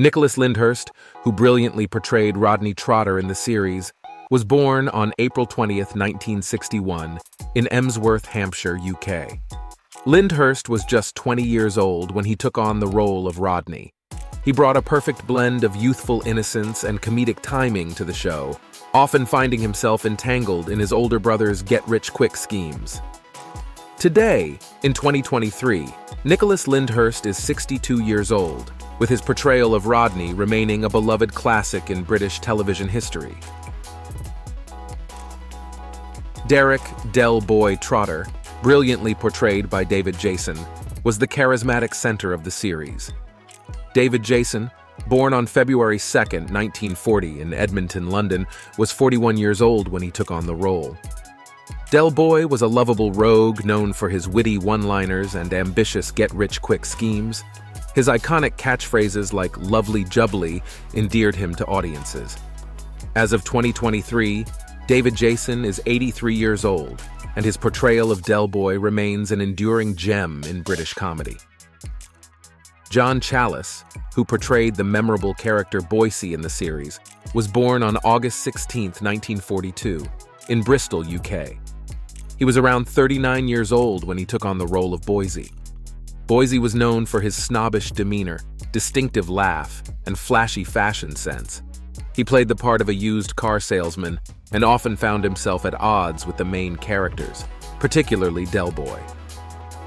Nicholas Lyndhurst, who brilliantly portrayed Rodney Trotter in the series, was born on April 20, 1961, in Emsworth, Hampshire, UK. Lyndhurst was just 20 years old when he took on the role of Rodney. He brought a perfect blend of youthful innocence and comedic timing to the show, often finding himself entangled in his older brother's get-rich-quick schemes. Today, in 2023, Nicholas Lyndhurst is 62 years old, with his portrayal of Rodney remaining a beloved classic in British television history. Derek Del Boy Trotter, brilliantly portrayed by David Jason, was the charismatic center of the series. David Jason, born on February 2, 1940 in Edmonton, London, was 41 years old when he took on the role. Del Boy was a lovable rogue known for his witty one-liners and ambitious get-rich-quick schemes. His iconic catchphrases like lovely jubbly endeared him to audiences. As of 2023, David Jason is 83 years old, and his portrayal of Del Boy remains an enduring gem in British comedy. John Challis, who portrayed the memorable character Boycie in the series, was born on August 16, 1942, in Bristol, UK. He was around 39 years old when he took on the role of Boycie. Boycie was known for his snobbish demeanor, distinctive laugh, and flashy fashion sense. He played the part of a used car salesman and often found himself at odds with the main characters, particularly Del Boy.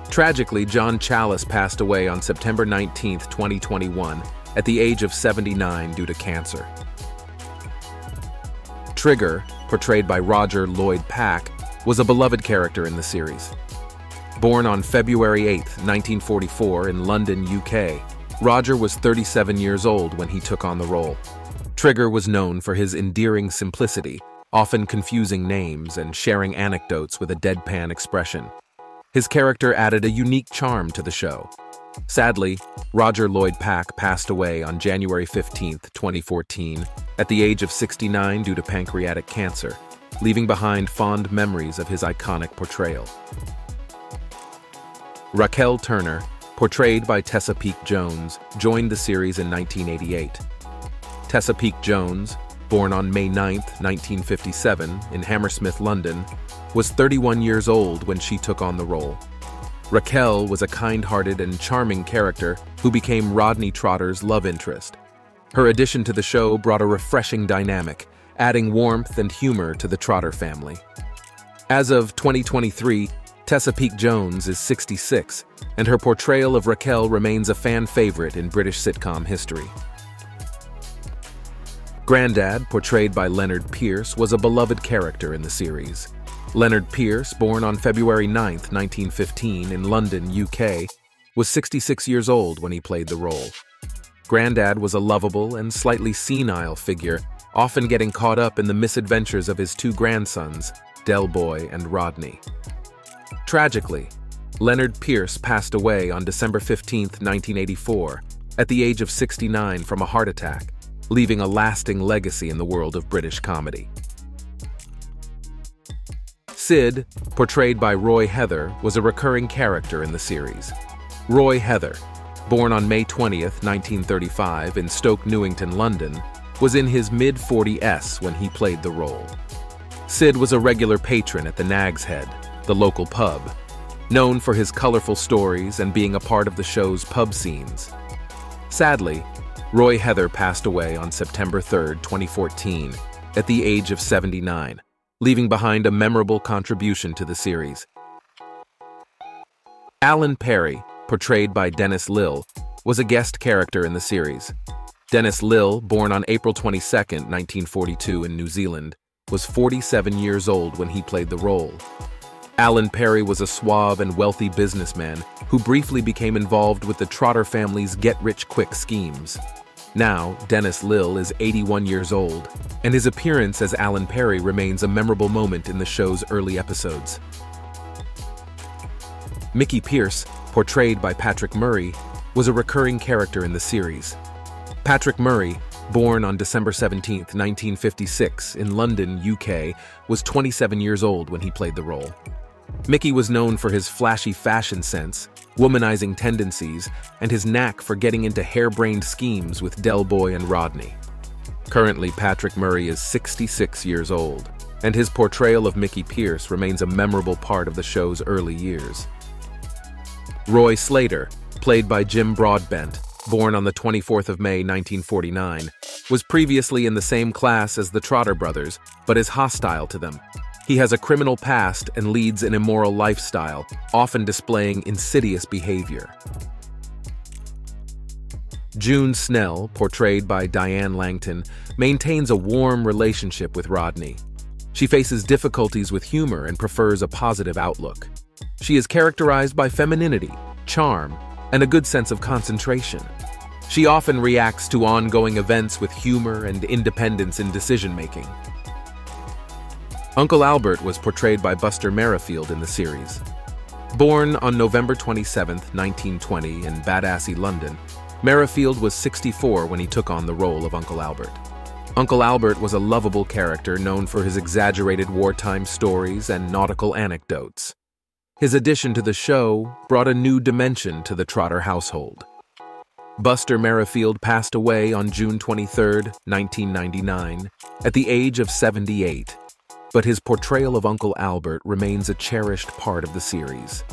Tragically, John Challis passed away on September 19, 2021, at the age of 79 due to cancer. Trigger, portrayed by Roger Lloyd Pack, was a beloved character in the series. Born on February 8, 1944, in London, UK, Roger was 37 years old when he took on the role. Trigger was known for his endearing simplicity often confusing names and sharing anecdotes with a deadpan expression. His character added a unique charm to the show. Sadly, Roger Lloyd Pack passed away on January 15, 2014, at the age of 69 due to pancreatic cancer, leaving behind fond memories of his iconic portrayal. Raquel Turner, portrayed by Tessa Peake-Jones, joined the series in 1988. Tessa Peake-Jones, born on May 9, 1957, in Hammersmith, London, was 31 years old when she took on the role. Raquel was a kind-hearted and charming character who became Rodney Trotter's love interest. Her addition to the show brought a refreshing dynamic, adding warmth and humor to the Trotter family. As of 2023, Tessa Peake-Jones is 66, and her portrayal of Raquel remains a fan favorite in British sitcom history. Grandad, portrayed by Lennard Pearce, was a beloved character in the series. Lennard Pearce, born on February 9, 1915, in London, UK, was 66 years old when he played the role. Grandad was a lovable and slightly senile figure, often getting caught up in the misadventures of his two grandsons, Del Boy and Rodney. Tragically, Lennard Pearce passed away on December 15, 1984, at the age of 69 from a heart attack leaving a lasting legacy in the world of British comedy. Sid, portrayed by Roy Heather, was a recurring character in the series. Roy Heather, born on May 20, 1935 in Stoke Newington, London, was in his mid-40s when he played the role. Sid was a regular patron at the Nag's Head, the local pub, known for his colorful stories and being a part of the show's pub scenes. Sadly, Roy Heather passed away on September 3, 2014, at the age of 79, leaving behind a memorable contribution to the series. Alan Parry, portrayed by Denis Lill, was a guest character in the series. Denis Lill, born on April 22, 1942 in New Zealand, was 47 years old when he played the role. Alan Parry was a suave and wealthy businessman who briefly became involved with the Trotter family's get-rich-quick schemes. Now, Denis Lill is 81 years old, and his appearance as Alan Parry remains a memorable moment in the show's early episodes. Mickey Pearce, portrayed by Patrick Murray, was a recurring character in the series. Patrick Murray, born on December 17, 1956, in London, UK, was 27 years old when he played the role. Mickey was known for his flashy fashion sense, womanizing tendencies, and his knack for getting into harebrained schemes with Del Boy and Rodney. Currently, Patrick Murray is 66 years old, and his portrayal of Mickey Pearce remains a memorable part of the show's early years. Roy Slater, played by Jim Broadbent, born on the 24th of May 1949, was previously in the same class as the Trotter brothers, but is hostile to them. He has a criminal past and leads an immoral lifestyle, often displaying insidious behavior. June Snell, portrayed by Diane Langton, maintains a warm relationship with Rodney. She faces difficulties with humor and prefers a positive outlook. She is characterized by femininity, charm, and a good sense of concentration. She often reacts to ongoing events with humor and independence in decision-making. Uncle Albert was portrayed by Buster Merryfield in the series. Born on November 27, 1920 in Battersea, London, Merryfield was 64 when he took on the role of Uncle Albert. Uncle Albert was a lovable character known for his exaggerated wartime stories and nautical anecdotes. His addition to the show brought a new dimension to the Trotter household. Buster Merryfield passed away on June 23, 1999, at the age of 78, but his portrayal of Uncle Albert remains a cherished part of the series.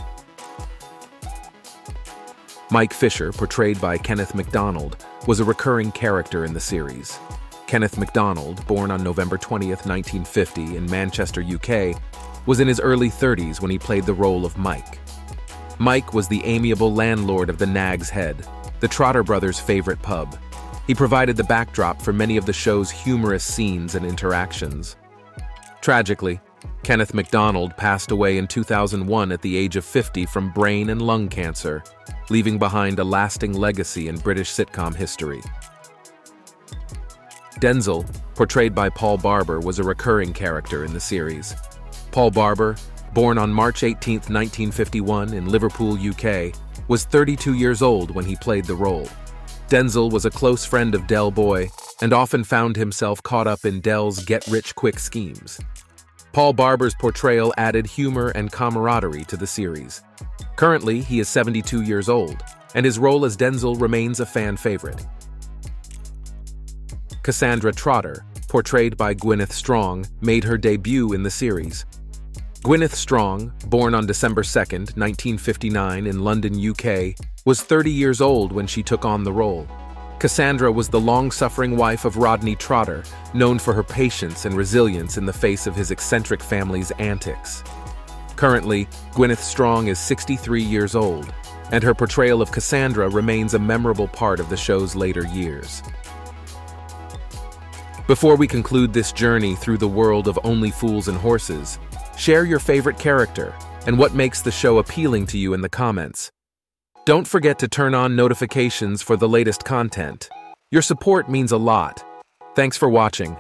Mike Fisher, portrayed by Kenneth MacDonald, was a recurring character in the series. Kenneth MacDonald, born on November 20, 1950 in Manchester, UK, was in his early 30s when he played the role of Mike. Mike was the amiable landlord of the Nag's Head, the Trotter brothers' favorite pub. He provided the backdrop for many of the show's humorous scenes and interactions. Tragically, Kenneth MacDonald passed away in 2001 at the age of 50 from brain and lung cancer, leaving behind a lasting legacy in British sitcom history. Denzel, portrayed by Paul Barber, was a recurring character in the series. Paul Barber, born on March 18, 1951 in Liverpool, UK, was 32 years old when he played the role. Denzel was a close friend of Del Boy and often found himself caught up in Del's get-rich-quick schemes. Paul Barber's portrayal added humor and camaraderie to the series. Currently, he is 72 years old, and his role as Denzel remains a fan favorite. Cassandra Trotter, portrayed by Gwyneth Strong, made her debut in the series. Gwyneth Strong, born on December 2, 1959 in London, UK, was 30 years old when she took on the role. Cassandra was the long-suffering wife of Rodney Trotter, known for her patience and resilience in the face of his eccentric family's antics. Currently, Gwyneth Strong is 63 years old, and her portrayal of Cassandra remains a memorable part of the show's later years. Before we conclude this journey through the world of Only Fools and Horses, share your favorite character and what makes the show appealing to you in the comments. Don't forget to turn on notifications for the latest content. Your support means a lot. Thanks for watching.